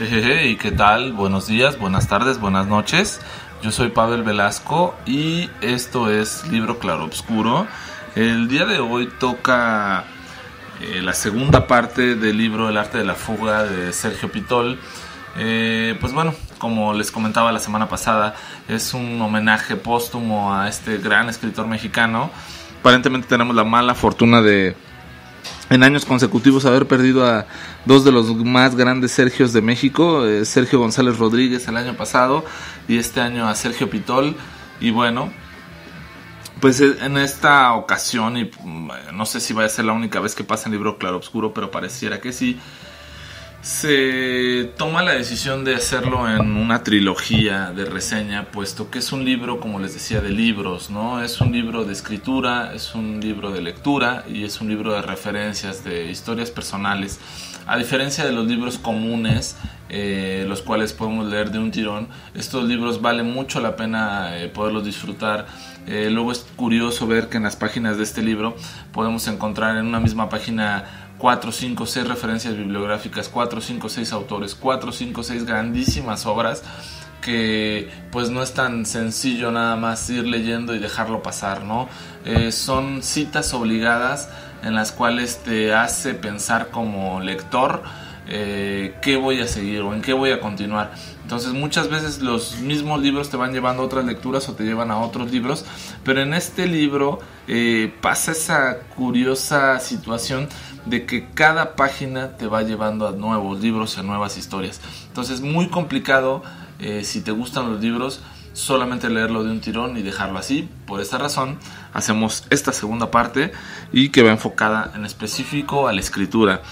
¿y qué tal? Buenos días, buenas tardes, buenas noches. Yo soy Pavel Velasco y esto es Libro Claro Obscuro. El día de hoy toca eh, la segunda parte del libro El arte de la fuga de Sergio Pitol. Eh, pues bueno, como les comentaba la semana pasada, es un homenaje póstumo a este gran escritor mexicano. Aparentemente tenemos la mala fortuna de en años consecutivos haber perdido a dos de los más grandes Sergios de México, eh, Sergio González Rodríguez el año pasado y este año a Sergio Pitol. Y bueno, pues eh, en esta ocasión, y mm, no sé si va a ser la única vez que pasa el libro Claro Oscuro, pero pareciera que sí, se toma la decisión de hacerlo en una trilogía de reseña, puesto que es un libro, como les decía, de libros, ¿no? Es un libro de escritura, es un libro de lectura y es un libro de referencias, de historias personales. A diferencia de los libros comunes, eh, los cuales podemos leer de un tirón, estos libros vale mucho la pena eh, poderlos disfrutar. Eh, luego es curioso ver que en las páginas de este libro podemos encontrar en una misma página 4, 5, 6 referencias bibliográficas, 4, 5, 6 autores, 4, 5, 6 grandísimas obras que pues no es tan sencillo nada más ir leyendo y dejarlo pasar, ¿no? Eh, son citas obligadas en las cuales te hace pensar como lector eh, qué voy a seguir o en qué voy a continuar. Entonces muchas veces los mismos libros te van llevando a otras lecturas o te llevan a otros libros, pero en este libro eh, pasa esa curiosa situación de que cada página te va llevando a nuevos libros a nuevas historias. Entonces muy complicado eh, si te gustan los libros solamente leerlo de un tirón y dejarlo así. Por esta razón hacemos esta segunda parte y que va enfocada en específico a la escritura.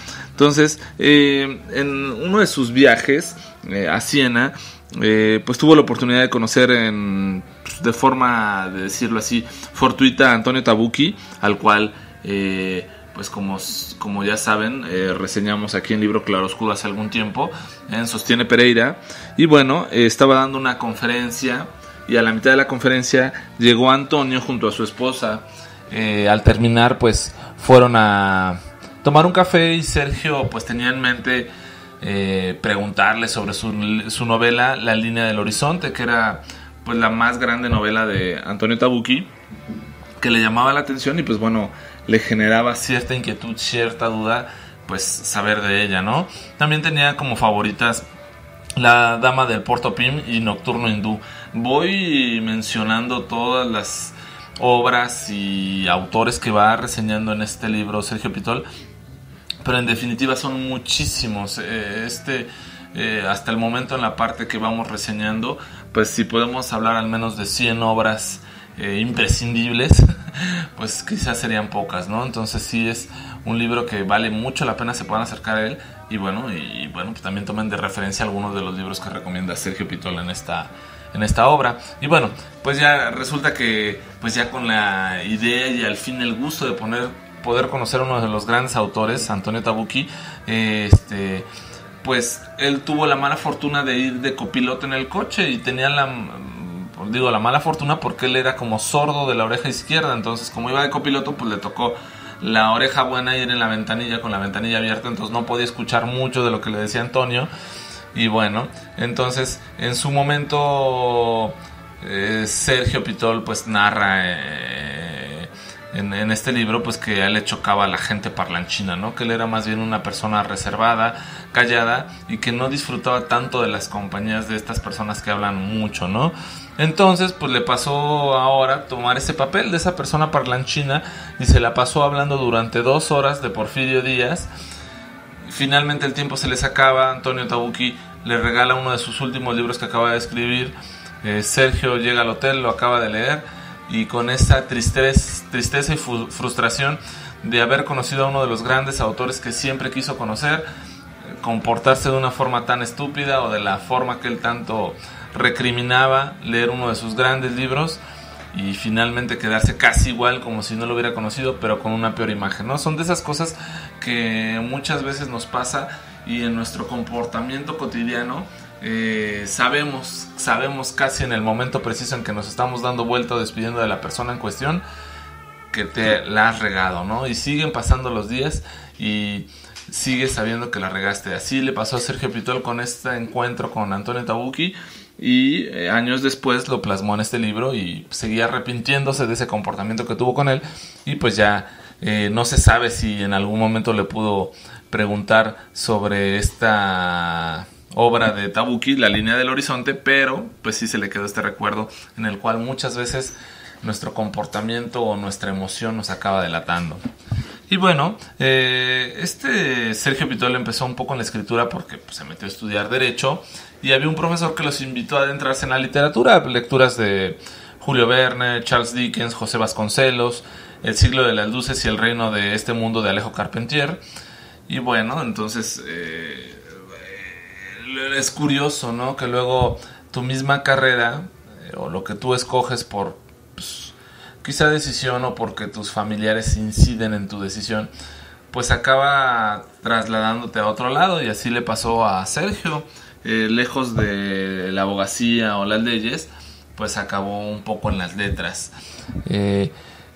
Entonces, eh, en uno de sus viajes eh, a Siena, pues tuvo la oportunidad de conocer en, pues, de forma, de decirlo así, fortuita a Antonio Tabucchi, al cual pues como, como ya saben, eh, reseñamos aquí en Libro Claroscuro hace algún tiempo, en Sostiene Pereira, y bueno, eh, estaba dando una conferencia y a la mitad de la conferencia llegó Antonio junto a su esposa. Eh, al terminar, pues fueron a tomar un café y Sergio pues tenía en mente preguntarle sobre su, su, novela La línea del horizonte, que era pues la más grande novela de Antonio Tabucchi, que le llamaba la atención y pues bueno, le generaba cierta inquietud, cierta duda, pues saber de ella, ¿no? También tenía como favoritas La Dama del Porto Pim y Nocturno Hindú. Voy mencionando todas las obras y autores que va reseñando en este libro Sergio Pitol, pero en definitiva son muchísimos. Eh, este, eh, hasta el momento en la parte que vamos reseñando, pues si podemos hablar al menos de 100 obras eh, imprescindibles, pues quizás serían pocas, ¿no? Entonces sí es un libro que vale mucho la pena se puedan acercar a él y bueno, y, bueno, pues también tomen de referencia algunos de los libros que recomienda Sergio Pitol en esta en esta obra. Y bueno, pues ya resulta que pues ya con la idea y al fin el gusto de poner poder conocer a uno de los grandes autores, Antonio Tabucchi, este pues él tuvo la mala fortuna de ir de copiloto en el coche y tenía la digo la mala fortuna porque él era como sordo de la oreja izquierda, entonces como iba de copiloto pues le tocó la oreja buena ir en la ventanilla con la ventanilla abierta, entonces no podía escuchar mucho de lo que le decía Antonio y bueno, entonces en su momento eh, Sergio Pitol pues narra eh, en, en, este libro pues que a él le chocaba a la gente parlanchina, ¿no? Que él era más bien una persona reservada, callada y que no disfrutaba tanto de las compañías de estas personas que hablan mucho, ¿no? Entonces, pues le pasó ahora tomar ese papel de esa persona parlanchina y se la pasó hablando durante dos horas de Porfirio Díaz. Finalmente el tiempo se les acaba, Antonio Tabucchi le regala uno de sus últimos libros que acaba de escribir, eh, Sergio llega al hotel, lo acaba de leer y con esa tristeza, tristeza y frustración de haber conocido a uno de los grandes autores que siempre quiso conocer, comportarse de una forma tan estúpida o de la forma que él tanto recriminaba leer uno de sus grandes libros y finalmente quedarse casi igual como si no lo hubiera conocido, pero con una peor imagen, ¿no? Son de esas cosas que muchas veces nos pasa y en nuestro comportamiento cotidiano eh, sabemos, sabemos casi en el momento preciso en que nos estamos dando vuelta o despidiendo de la persona en cuestión que te la has regado, ¿no? Y siguen pasando los días y sigue sabiendo que la regaste. Así le pasó a Sergio Pitol con este encuentro con Antonio Tabucchi y eh, años después lo plasmó en este libro y seguía arrepintiéndose de ese comportamiento que tuvo con él y pues ya eh, no se sabe si en algún momento le pudo preguntar sobre esta obra de Tabuki, La línea del horizonte, pero pues sí se le quedó este recuerdo en el cual muchas veces nuestro comportamiento o nuestra emoción nos acaba delatando. Y bueno, eh, este Sergio Pitol empezó un poco en la escritura porque pues, se metió a estudiar derecho y había un profesor que los invitó a adentrarse en la literatura, lecturas de Julio Verne, Charles Dickens, José Vasconcelos, El siglo de las luces y el reino de este mundo de Alejo Carpentier. Y bueno, entonces eh, es curioso, ¿no? Que luego tu misma carrera eh, o lo que tú escoges por pues, quizá decisión o porque tus familiares inciden en tu decisión, pues acaba trasladándote a otro lado y así le pasó a Sergio, eh, lejos de la abogacía o las leyes, pues acabó un poco en las letras.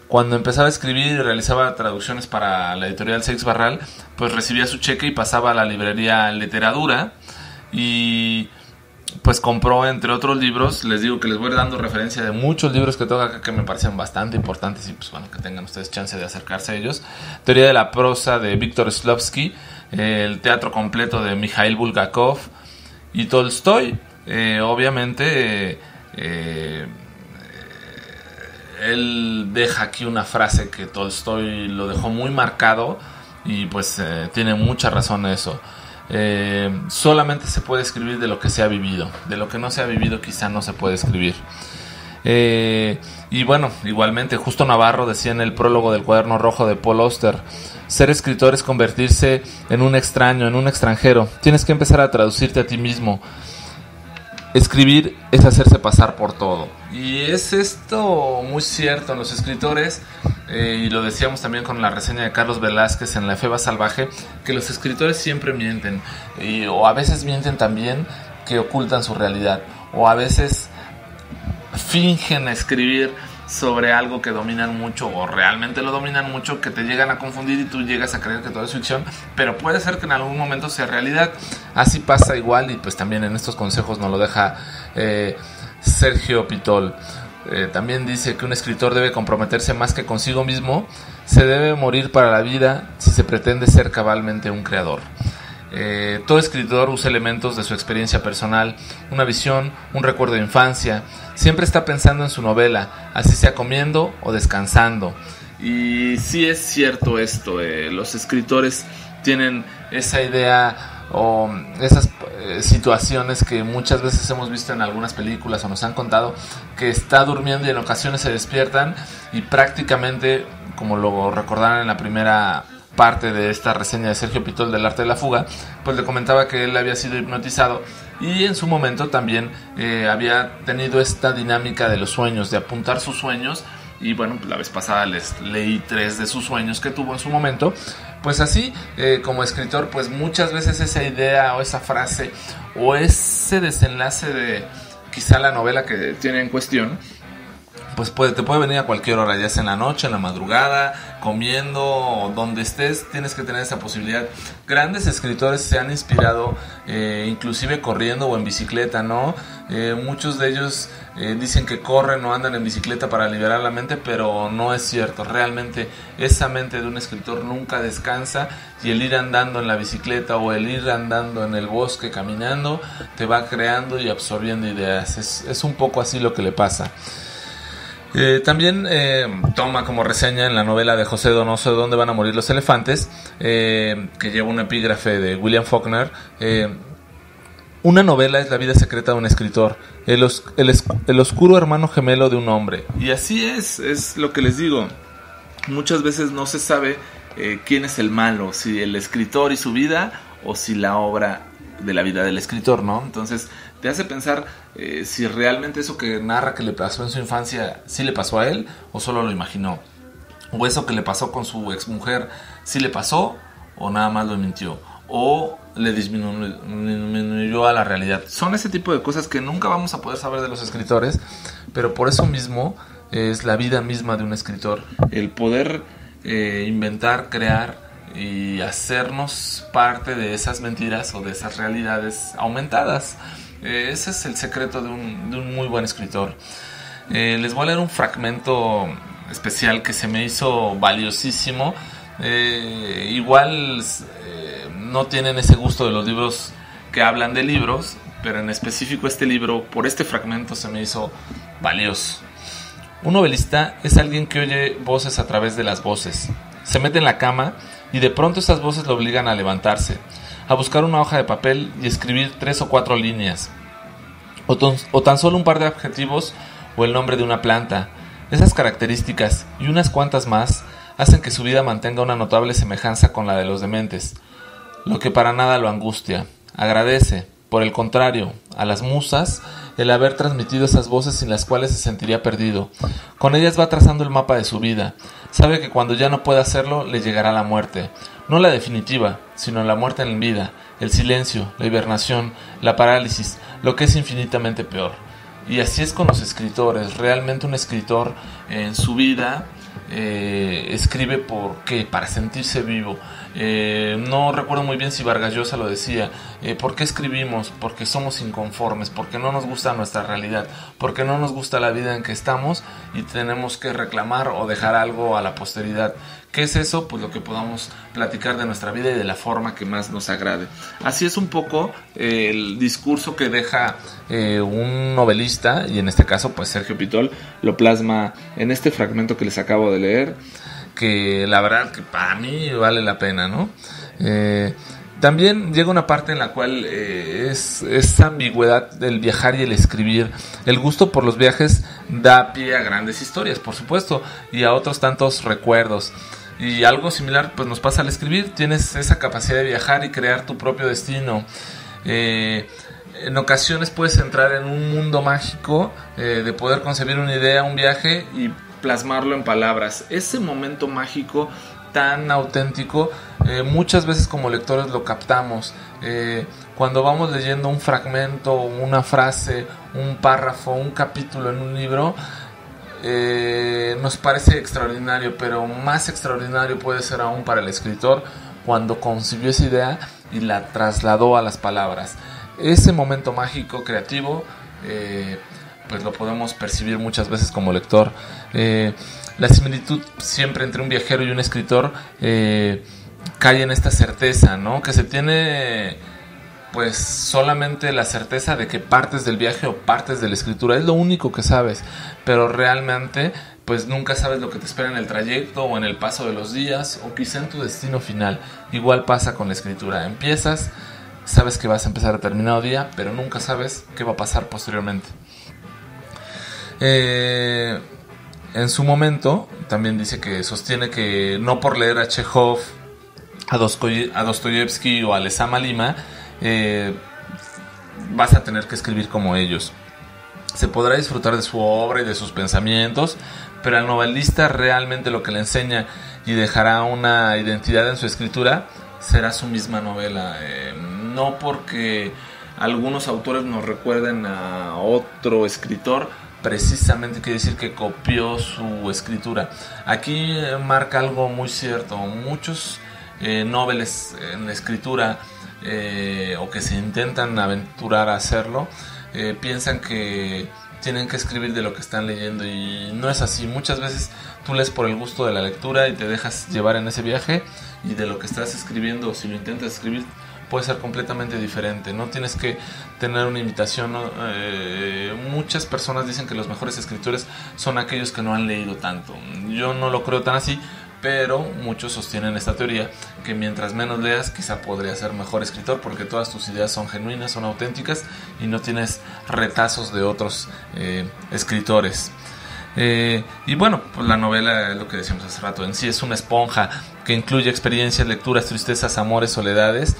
Cuando empezaba a escribir y realizaba traducciones para la editorial Seix Barral, pues recibía su cheque y pasaba a la librería Literatura y pues compró entre otros libros, les digo que les voy dando referencia de muchos libros que tengo acá que me parecen bastante importantes y pues bueno, que tengan ustedes chance de acercarse a ellos. Teoría de la prosa de Víctor Slavsky, el teatro completo de Mikhail Bulgakov y Tolstoy, eh, obviamente... Eh, él deja aquí una frase que Tolstoy lo dejó muy marcado y pues eh, tiene mucha razón eso. Eh, solamente se puede escribir de lo que se ha vivido, de lo que no se ha vivido quizá no se puede escribir. Eh, y bueno, igualmente, Justo Navarro decía en el prólogo del cuaderno rojo de Paul Auster, ser escritor es convertirse en un extraño, en un extranjero. Tienes que empezar a traducirte a ti mismo. Escribir es hacerse pasar por todo. Y es esto muy cierto. Los escritores, eh, y lo decíamos también con la reseña de Carlos Velázquez en La Feba Salvaje, que los escritores siempre mienten. o a veces mienten también que ocultan su realidad. O a veces fingen escribir sobre algo que dominan mucho o realmente lo dominan mucho que te llegan a confundir y tú llegas a creer que todo es ficción, pero puede ser que en algún momento sea realidad. Así pasa igual y pues también en estos consejos nos lo deja eh, Sergio Pitol. Eh, también dice que un escritor debe comprometerse más que consigo mismo, se debe morir para la vida si se pretende ser cabalmente un creador. Eh, todo escritor usa elementos de su experiencia personal, una visión, un recuerdo de infancia. Siempre está pensando en su novela, así sea comiendo o descansando. Y sí es cierto esto, eh, los escritores tienen esa idea o esas eh, situaciones que muchas veces hemos visto en algunas películas o nos han contado, que está durmiendo y en ocasiones se despiertan y prácticamente, como lo recordaron en la primera parte de esta reseña de Sergio Pitol del arte de la fuga, pues le comentaba que él había sido hipnotizado y en su momento también eh, había tenido esta dinámica de los sueños, de apuntar sus sueños y bueno, la vez pasada les leí tres de sus sueños que tuvo en su momento. Pues así, eh, como escritor, pues muchas veces esa idea o esa frase o ese desenlace de quizá la novela que tiene en cuestión, pues puede, te puede venir a cualquier hora, ya sea en la noche, en la madrugada, comiendo, donde estés, tienes que tener esa posibilidad. Grandes escritores se han inspirado, eh, inclusive corriendo o en bicicleta, ¿no? Eh, muchos de ellos eh, dicen que corren o andan en bicicleta para liberar la mente, pero no es cierto. Realmente esa mente de un escritor nunca descansa y el ir andando en la bicicleta o el ir andando en el bosque caminando te va creando y absorbiendo ideas. Es, es un poco así lo que le pasa. Eh, también eh, toma como reseña en la novela de José Donoso de dónde van a morir los elefantes, eh, que lleva un epígrafe de William Faulkner. una novela es la vida secreta de un escritor, el, el, oscuro hermano gemelo de un hombre. Y así es, es lo que les digo. Muchas veces no se sabe quién es el malo, si el escritor y su vida o si la obra de la vida del escritor, ¿no? Entonces, te hace pensar eh, si realmente eso que narra que le pasó en su infancia sí le pasó a él o solo lo imaginó. O eso que le pasó con su exmujer sí le pasó o nada más lo mintió. O le disminuyó a la realidad. Son ese tipo de cosas que nunca vamos a poder saber de los escritores, pero por eso mismo es la vida misma de un escritor. El poder eh, inventar, crear y hacernos parte de esas mentiras o de esas realidades aumentadas. Eh, ese es el secreto de un, muy buen escritor. Eh, les voy a leer un fragmento especial que se me hizo valiosísimo. Eh, igual no tienen ese gusto de los libros que hablan de libros, pero en específico este libro, por este fragmento, se me hizo valioso. Un novelista es alguien que oye voces a través de las voces. Se mete en la cama y de pronto esas voces lo obligan a levantarse, a buscar una hoja de papel y escribir tres o cuatro líneas, o, tan solo un par de adjetivos o el nombre de una planta. Esas características y unas cuantas más hacen que su vida mantenga una notable semejanza con la de los dementes, lo que para nada lo angustia. Agradece, por el contrario, a las musas el haber transmitido esas voces sin las cuales se sentiría perdido. Con ellas va trazando el mapa de su vida. Sabe que cuando ya no pueda hacerlo, le llegará la muerte. No la definitiva, sino la muerte en vida, el silencio, la hibernación, la parálisis, lo que es infinitamente peor. Y así es con los escritores. Realmente un escritor en su vida eh, escribe por qué, para sentirse vivo. Eh, no recuerdo muy bien si Vargas Llosa lo decía. Eh, ¿Por qué escribimos? Porque somos inconformes, porque no nos gusta nuestra realidad, porque no nos gusta la vida en que estamos y tenemos que reclamar o dejar algo a la posteridad. ¿Qué es eso? Pues lo que podamos platicar de nuestra vida y de la forma que más nos agrade. Así es un poco el discurso que deja un novelista, y en este caso pues Sergio Pitol lo plasma en este fragmento que les acabo de leer que la verdad que para mí vale la pena, ¿no? Eh, también llega una parte en la cual eh, es esa ambigüedad del viajar y el escribir. El gusto por los viajes da pie a grandes historias, por supuesto, y a otros tantos recuerdos. Y algo similar pues nos pasa al escribir. Tienes esa capacidad de viajar y crear tu propio destino. Eh, en ocasiones puedes entrar en un mundo mágico de poder concebir una idea, un viaje y plasmarlo en palabras. Ese momento mágico tan auténtico, eh, muchas veces como lectores lo captamos. Eh, cuando vamos leyendo un fragmento, una frase, un párrafo, un capítulo en un libro, eh, nos parece extraordinario, pero más extraordinario puede ser aún para el escritor cuando concibió esa idea y la trasladó a las palabras. Ese momento mágico, creativo, pues lo podemos percibir muchas veces como lector. Eh, la similitud siempre entre un viajero y un escritor eh, cae en esta certeza, ¿no? Que se tiene pues solamente la certeza de que partes del viaje o partes de la escritura es lo único que sabes, pero realmente pues nunca sabes lo que te espera en el trayecto o en el paso de los días o quizá en tu destino final. Igual pasa con la escritura, empiezas, sabes que vas a empezar a determinado día, pero nunca sabes qué va a pasar posteriormente. Eh, en su momento también dice que sostiene que no por leer a Chekhov, a, Dostoyevsky o a Lesama Lima, eh, vas a tener que escribir como ellos. Se podrá disfrutar de su obra y de sus pensamientos, pero al novelista realmente lo que le enseña y dejará una identidad en su escritura será su misma novela. Eh, no porque algunos autores nos recuerden a otro escritor, precisamente quiere decir que copió su escritura. Aquí marca algo muy cierto. Muchos eh, noveles en escritura eh, o que se intentan aventurar a hacerlo eh, piensan que tienen que escribir de lo que están leyendo y no es así. Muchas veces tú lees por el gusto de la lectura y te dejas llevar en ese viaje y de lo que estás escribiendo si lo intentas escribir puede ser completamente diferente. No tienes que tener una imitación. Eh, muchas personas dicen que los mejores escritores son aquellos que no han leído tanto. Yo no lo creo tan así, pero muchos sostienen esta teoría que mientras menos leas quizá podría ser mejor escritor porque todas tus ideas son genuinas, son auténticas y no tienes retazos de otros eh, escritores. Eh, y bueno, pues la novela lo que decíamos hace rato, en sí es una esponja que incluye experiencias, lecturas, tristezas, amores, soledades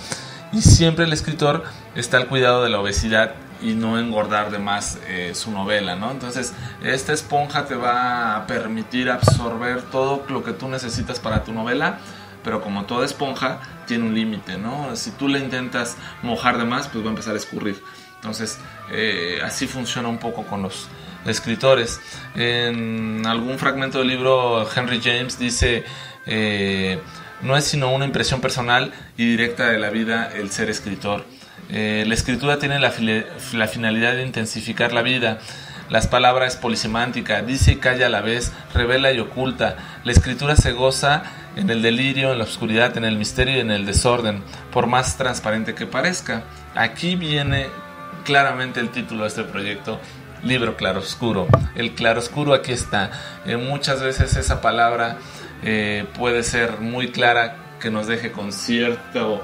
y siempre el escritor está al cuidado de la obesidad y no engordar de más eh, su novela, ¿no? Entonces, esta esponja te va a permitir absorber todo lo que tú necesitas para tu novela, pero como toda esponja, tiene un límite, ¿no? Si tú le intentas mojar de más, pues va a empezar a escurrir. Entonces, eh, así funciona un poco con los escritores. En algún fragmento del libro, Henry James dice... Eh, no es sino una impresión personal y directa de la vida el ser escritor. Eh, la escritura tiene la, finalidad de intensificar la vida, las palabras polisemántica, dice y calla a la vez, revela y oculta. La escritura se goza en el delirio, en la oscuridad, en el misterio y en el desorden, por más transparente que parezca. Aquí viene claramente el título de este proyecto, libro claroscuro. El claroscuro aquí está. Eh, muchas veces esa palabra eh, puede ser muy clara que nos deje con cierto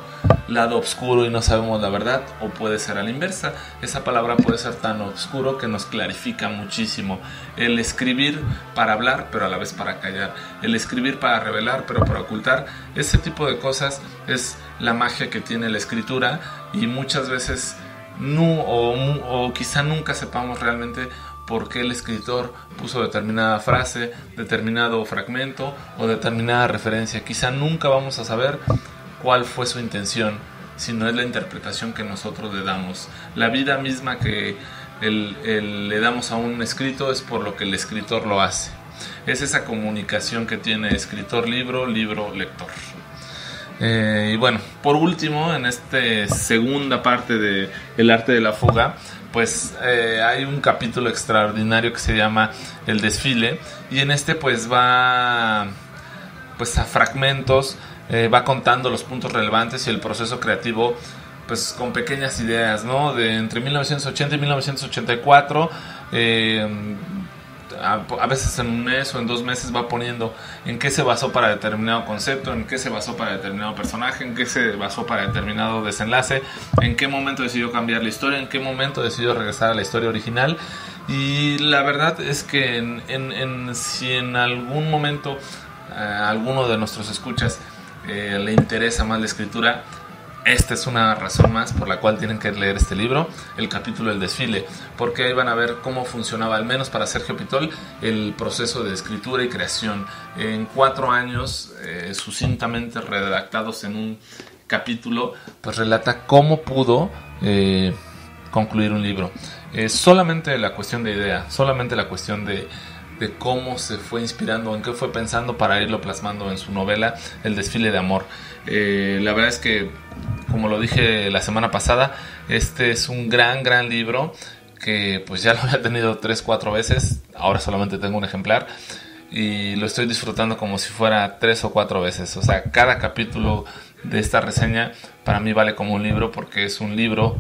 lado oscuro y no sabemos la verdad, o puede ser a la inversa. Esa palabra puede ser tan oscuro que nos clarifica muchísimo. El escribir para hablar, pero a la vez para callar. El escribir para revelar, pero para ocultar. Ese tipo de cosas es la magia que tiene la escritura y muchas veces no, o, o quizá nunca sepamos realmente por qué el escritor puso determinada frase, determinado fragmento o determinada referencia. Quizá nunca vamos a saber cuál fue su intención, sino es la interpretación que nosotros le damos. La vida misma que le damos a un escrito es por lo que el escritor lo hace. Es esa comunicación que tiene escritor-libro, libro-lector. Eh, y bueno, por último, en esta segunda parte de El arte de la fuga, pues eh, hay un capítulo extraordinario que se llama El desfile y en este pues va pues a fragmentos, eh, va contando los puntos relevantes y el proceso creativo pues con pequeñas ideas, ¿no? De entre 1980 y 1984 eh, a, veces en un mes o en dos meses va poniendo en qué se basó para determinado concepto, en qué se basó para determinado personaje, en qué se basó para determinado desenlace, en qué momento decidió cambiar la historia, en qué momento decidió regresar a la historia original. Y la verdad es que si en algún momento eh, alguno de nuestros escuchas eh, le interesa más la escritura, esta es una razón más por la cual tienen que leer este libro, el capítulo del desfile, porque ahí van a ver cómo funcionaba, al menos para Sergio Pitol, el proceso de escritura y creación. En cuatro años, eh, sucintamente redactados en un capítulo, pues relata cómo pudo eh, concluir un libro. Solamente la cuestión de idea, solamente la cuestión de, de cómo se fue inspirando, en qué fue pensando para irlo plasmando en su novela El desfile de amor. Eh, la verdad es que, como lo dije la semana pasada, este es un gran, gran libro que pues ya lo había tenido tres, cuatro veces, ahora solamente tengo un ejemplar y lo estoy disfrutando como si fuera tres o cuatro veces. O sea, cada capítulo de esta reseña para mí vale como un libro porque es un libro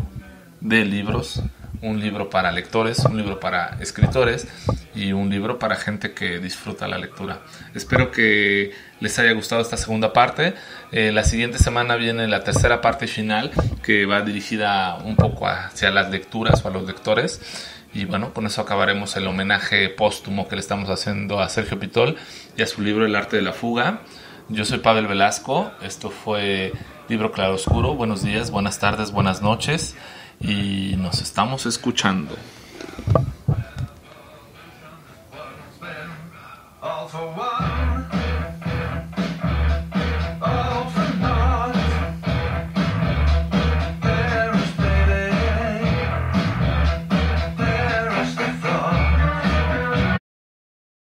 de libros un libro para lectores, un libro para escritores y un libro para gente que disfruta la lectura. Espero que les haya gustado esta segunda parte. Eh, la siguiente semana viene la tercera parte final que va dirigida un poco hacia las lecturas o a los lectores. Y bueno, con eso acabaremos el homenaje póstumo que le estamos haciendo a Sergio Pitol y a su libro El arte de la fuga. Yo soy Pavel Velasco, esto fue Libro Claroscuro. Buenos días, buenas tardes, buenas noches y nos estamos escuchando.